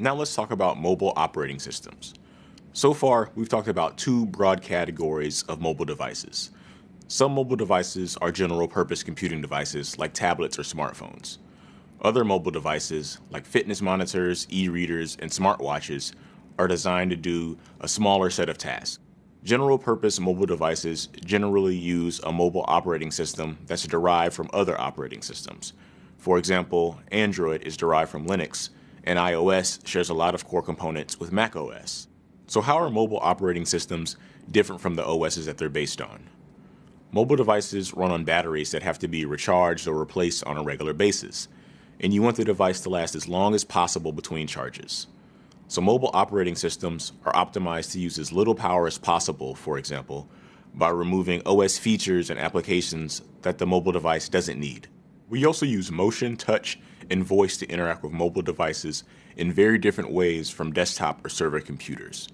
Now let's talk about mobile operating systems. So far, we've talked about two broad categories of mobile devices. Some mobile devices are general purpose computing devices like tablets or smartphones. Other mobile devices, like fitness monitors, e readers, and smartwatches, are designed to do a smaller set of tasks. General purpose mobile devices generally use a mobile operating system that's derived from other operating systems. For example, Android is derived from Linux, and iOS shares a lot of core components with macOS. So, how are mobile operating systems different from the OSs that they're based on? Mobile devices run on batteries that have to be recharged or replaced on a regular basis, and you want the device to last as long as possible between charges. So, mobile operating systems are optimized to use as little power as possible, for example, by removing OS features and applications that the mobile device doesn't need. We also use motion, touch, and voice to interact with mobile devices in very different ways from desktop or server computers.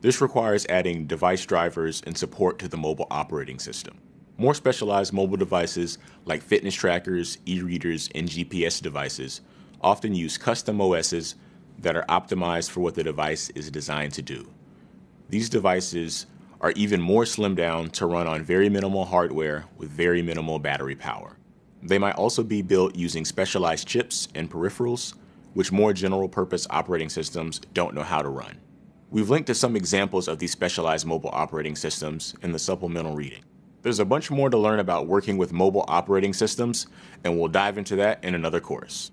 This requires adding device drivers and support to the mobile operating system. More specialized mobile devices like fitness trackers, e readers, and GPS devices often use custom OSs that are optimized for what the device is designed to do. These devices are even more slimmed down to run on very minimal hardware with very minimal battery power. They might also be built using specialized chips and peripherals, which more general purpose operating systems don't know how to run. We've linked to some examples of these specialized mobile operating systems in the supplemental reading. There's a bunch more to learn about working with mobile operating systems, and we'll dive into that in another course.